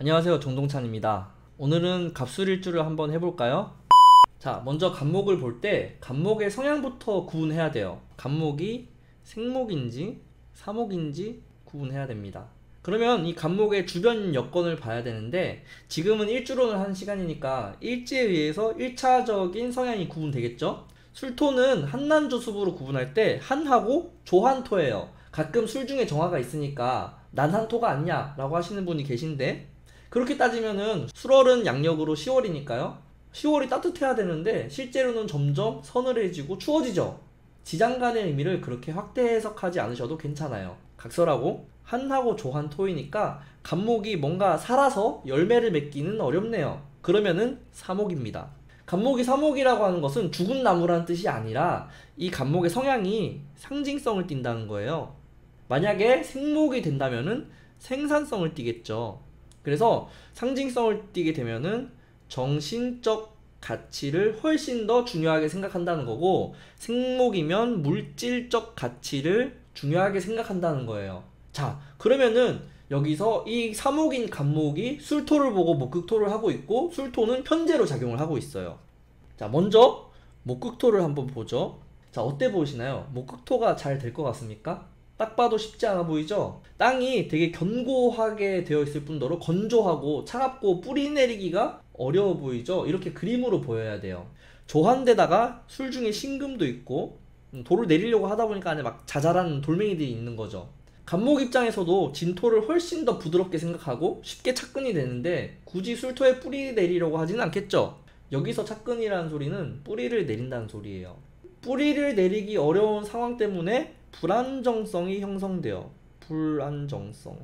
안녕하세요 정동찬입니다. 오늘은 갑술일주를 한번 해볼까요? 자 먼저 간목을 볼 때 간목의 성향부터 구분해야 돼요. 간목이 생목인지 사목인지 구분해야 됩니다. 그러면 이 간목의 주변 여건을 봐야 되는데 지금은 일주론을 한 시간이니까 일지에 의해서 1차적인 성향이 구분되겠죠? 술토는 한난조수부로 구분할 때 한하고 조한토예요. 가끔 술 중에 정화가 있으니까 난한토가 아니냐 라고 하시는 분이 계신데 그렇게 따지면은 술월은 양력으로 10월이니까요. 10월이 따뜻해야 되는데 실제로는 점점 서늘해지고 추워지죠. 지장간의 의미를 그렇게 확대 해석하지 않으셔도 괜찮아요. 각설하고 한하고 조한 토이니까 간목이 뭔가 살아서 열매를 맺기는 어렵네요. 그러면은 사목입니다. 간목이 사목이라고 하는 것은 죽은 나무라는 뜻이 아니라 이 간목의 성향이 상징성을 띈다는 거예요. 만약에 생목이 된다면은 생산성을 띠겠죠. 그래서 상징성을 띠게 되면은 정신적 가치를 훨씬 더 중요하게 생각한다는 거고 생목이면 물질적 가치를 중요하게 생각한다는 거예요. 자, 그러면은 여기서 이 사목인 간목이 술토를 보고 목극토를 하고 있고 술토는 편제로 작용을 하고 있어요. 자, 먼저 목극토를 한번 보죠. 자, 어때 보이시나요? 목극토가 잘 될 것 같습니까? 딱 봐도 쉽지 않아 보이죠? 땅이 되게 견고하게 되어 있을 뿐더러 건조하고 차갑고 뿌리 내리기가 어려워 보이죠? 이렇게 그림으로 보여야 돼요. 조한데다가 술 중에 신금도 있고 음, 돌을 내리려고 하다 보니까 안에 막 자잘한 돌멩이들이 있는 거죠. 간목 입장에서도 진토를 훨씬 더 부드럽게 생각하고 쉽게 착근이 되는데 굳이 술토에 뿌리 내리려고 하지는 않겠죠. 여기서 착근이라는 소리는 뿌리를 내린다는 소리예요. 뿌리를 내리기 어려운 상황 때문에 불안정성이 형성돼요. 불안정성.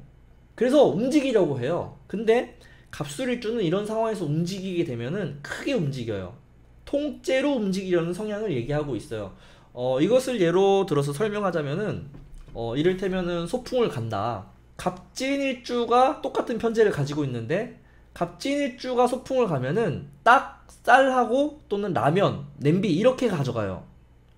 그래서 움직이려고 해요. 근데 갑술일주는 이런 상황에서 움직이게 되면은 크게 움직여요. 통째로 움직이려는 성향을 얘기하고 있어요. 어, 이것을 예로 들어서 설명하자면은 어, 이를테면은 소풍을 간다. 갑진일주가 똑같은 편제를 가지고 있는데 갑진일주가 소풍을 가면은 딱 쌀하고 또는 라면, 냄비 이렇게 가져가요.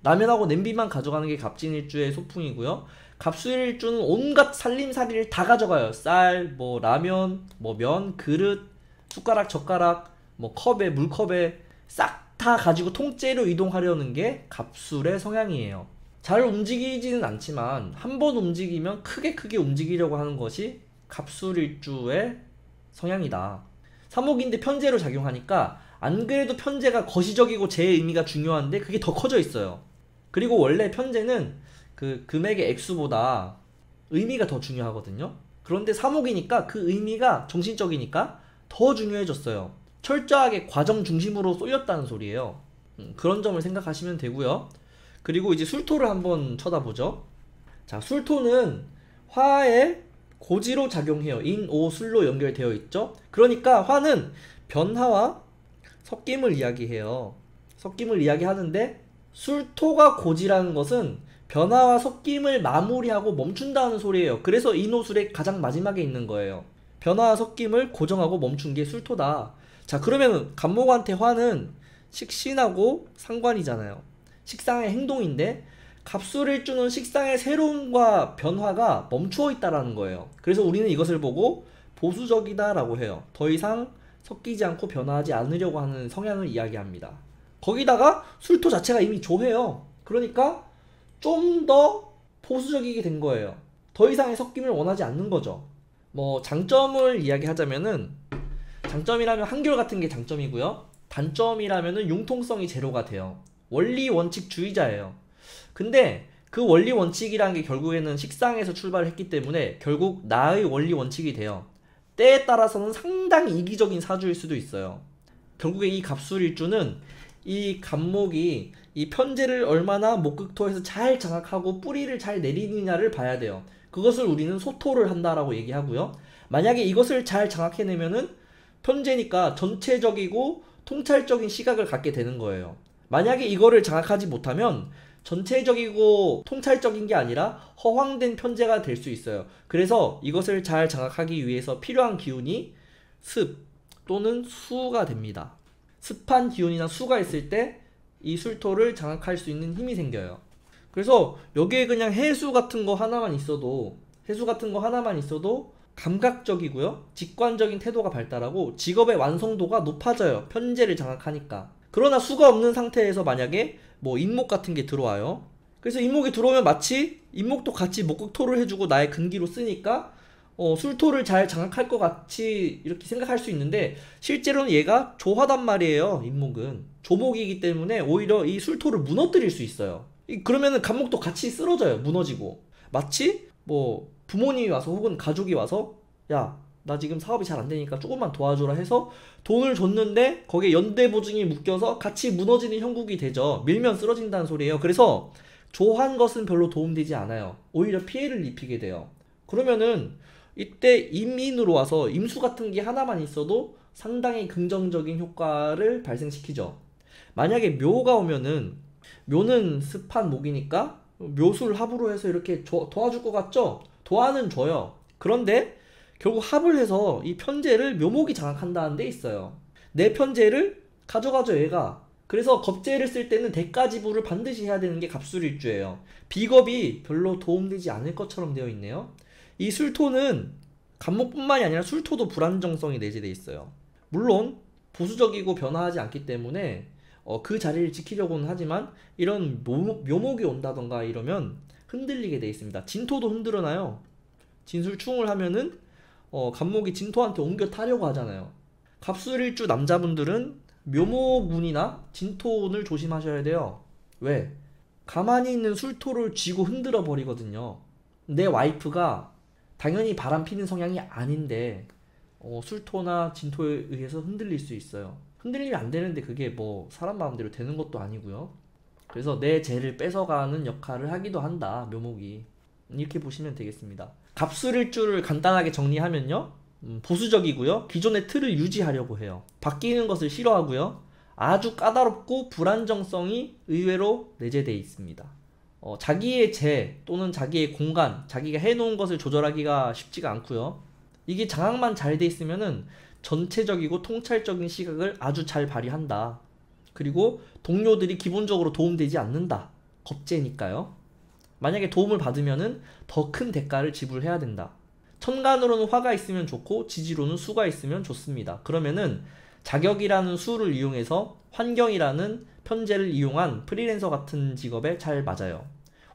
라면하고 냄비만 가져가는 게 갑진일주의 소풍이고요. 갑술일주는 온갖 살림살이를 다 가져가요. 쌀, 뭐 라면, 뭐 면, 그릇, 숟가락, 젓가락, 뭐 컵에 물컵에 싹 다 가지고 통째로 이동하려는 게 갑술의 성향이에요. 잘 움직이지는 않지만 한 번 움직이면 크게 크게 움직이려고 하는 것이 갑술일주의 성향이다. 사목인데 편제로 작용하니까 안 그래도 편제가 거시적이고 제 의미가 중요한데 그게 더 커져 있어요. 그리고 원래 편제는 그 금액의 액수보다 의미가 더 중요하거든요. 그런데 3억이니까 그 의미가 정신적이니까 더 중요해졌어요. 철저하게 과정 중심으로 쏠렸다는 소리예요. 음, 그런 점을 생각하시면 되고요. 그리고 이제 술토를 한번 쳐다보죠. 자, 술토는 화에 고지로 작용해요. 인, 오, 술로 연결되어 있죠. 그러니까 화는 변화와 섞임을 이야기해요. 섞임을 이야기하는데 술토가 고지라는 것은 변화와 섞임을 마무리하고 멈춘다는 소리예요. 그래서 이 노술의 가장 마지막에 있는 거예요. 변화와 섞임을 고정하고 멈춘 게 술토다. 자, 그러면 간목한테 화는 식신하고 상관이잖아요. 식상의 행동인데 갑술을 주는 식상의 새로움과 변화가 멈추어 있다라는 거예요. 그래서 우리는 이것을 보고 보수적이다라고 해요. 더 이상 섞이지 않고 변화하지 않으려고 하는 성향을 이야기합니다. 거기다가 술토 자체가 이미 조해요. 그러니까 좀 더 보수적이게 된 거예요. 더 이상의 섞임을 원하지 않는 거죠. 뭐 장점을 이야기하자면은 장점이라면 한결 같은 게 장점이고요. 단점이라면은 융통성이 제로가 돼요. 원리 원칙 주의자예요. 근데 그 원리 원칙이라는 게 결국에는 식상에서 출발했기 때문에 결국 나의 원리 원칙이 돼요. 때에 따라서는 상당히 이기적인 사주일 수도 있어요. 결국에 이 갑술일주는 이 간목이 이 편제를 얼마나 목극토에서 잘 장악하고 뿌리를 잘 내리느냐를 봐야 돼요. 그것을 우리는 소토를 한다라고 얘기하고요. 만약에 이것을 잘 장악해내면은 편제니까 전체적이고 통찰적인 시각을 갖게 되는 거예요. 만약에 이거를 장악하지 못하면 전체적이고 통찰적인 게 아니라 허황된 편제가 될 수 있어요. 그래서 이것을 잘 장악하기 위해서 필요한 기운이 습 또는 수가 됩니다. 습한 기운이나 수가 있을 때 이 술토를 장악할 수 있는 힘이 생겨요. 그래서 여기에 그냥 해수 같은 거 하나만 있어도 해수 같은 거 하나만 있어도 감각적이고요. 직관적인 태도가 발달하고 직업의 완성도가 높아져요. 편제를 장악하니까. 그러나 수가 없는 상태에서 만약에 뭐 인목 같은 게 들어와요. 그래서 인목이 들어오면 마치 인목도 같이 목극토를 해주고 나의 근기로 쓰니까 어, 술토를 잘 장악할 것 같이 이렇게 생각할 수 있는데 실제로는 얘가 조화단 말이에요. 인목은 조목이기 때문에 오히려 이 술토를 무너뜨릴 수 있어요. 이- 그러면은 간목도 같이 쓰러져요. 무너지고 마치 뭐 부모님이 와서 혹은 가족이 와서 야 나 지금 사업이 잘 안 되니까 조금만 도와줘라 해서 돈을 줬는데 거기에 연대 보증이 묶여서 같이 무너지는 형국이 되죠. 밀면 쓰러진다는 소리예요. 그래서 조한 것은 별로 도움되지 않아요. 오히려 피해를 입히게 돼요. 그러면은 이때 임인으로 와서 임수 같은 게 하나만 있어도 상당히 긍정적인 효과를 발생시키죠. 만약에 묘가 오면은 묘는 습한 목이니까 묘술 합으로 해서 이렇게 조- 도와줄 것 같죠? 도와는 줘요. 그런데 결국 합을 해서 이 편제를 묘목이 장악한다는 데 있어요. 내 편제를 가져가죠 얘가. 그래서 겁제를 쓸 때는 대가 지불을 반드시 해야 되는 게 갑술일주예요. 비겁이 별로 도움되지 않을 것처럼 되어 있네요. 이 술토는 간목뿐만이 아니라 술토도 불안정성이 내재돼 있어요. 물론 보수적이고 변화하지 않기 때문에 어, 그 자리를 지키려고는 하지만 이런 묘목, 묘목이 온다던가 이러면 흔들리게 돼 있습니다. 진토도 흔들어놔요. 진술충을 하면은 어, 간목이 진토한테 옮겨 타려고 하잖아요. 갑술일주 남자분들은 묘목운이나 진토운을 조심하셔야 돼요. 왜? 가만히 있는 술토를 쥐고 흔들어 버리거든요. 내 와이프가 당연히 바람 피는 성향이 아닌데 어, 술토나 진토에 의해서 흔들릴 수 있어요. 흔들리면 안 되는데 그게 뭐 사람 마음대로 되는 것도 아니고요. 그래서 내 재를 뺏어가는 역할을 하기도 한다. 묘목이 이렇게 보시면 되겠습니다. 갑술일주를 간단하게 정리하면요. 음, 보수적이고요. 기존의 틀을 유지하려고 해요. 바뀌는 것을 싫어하고요. 아주 까다롭고 불안정성이 의외로 내재되어 있습니다. 어, 자기의 재 또는 자기의 공간, 자기가 해놓은 것을 조절하기가 쉽지가 않고요. 이게 장악만 잘 돼 있으면은 전체적이고 통찰적인 시각을 아주 잘 발휘한다. 그리고 동료들이 기본적으로 도움되지 않는다. 겁재니까요. 만약에 도움을 받으면은 더 큰 대가를 지불해야 된다. 천간으로는 화가 있으면 좋고 지지로는 수가 있으면 좋습니다. 그러면은 자격이라는 수를 이용해서 환경이라는 편제를 이용한 프리랜서 같은 직업에 잘 맞아요.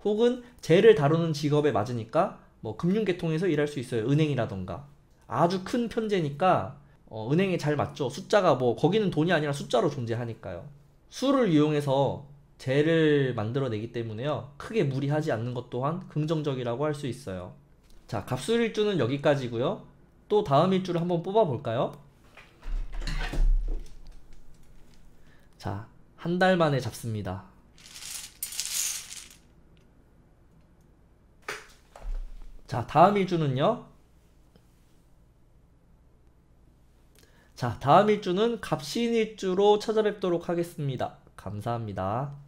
혹은 재를 다루는 직업에 맞으니까 뭐 금융계통에서 일할 수 있어요. 은행이라던가. 아주 큰 편제니까 어, 은행에 잘 맞죠. 숫자가 뭐 거기는 돈이 아니라 숫자로 존재하니까요. 수를 이용해서 재를 만들어내기 때문에요. 크게 무리하지 않는 것 또한 긍정적이라고 할 수 있어요. 자, 갑술일주는 여기까지고요. 또 다음 일주를 한번 뽑아볼까요? 자, 한 달 만에 잡습니다. 자, 다음 일주는요. 자, 다음 일주는 갑신일주로 찾아뵙도록 하겠습니다. 감사합니다.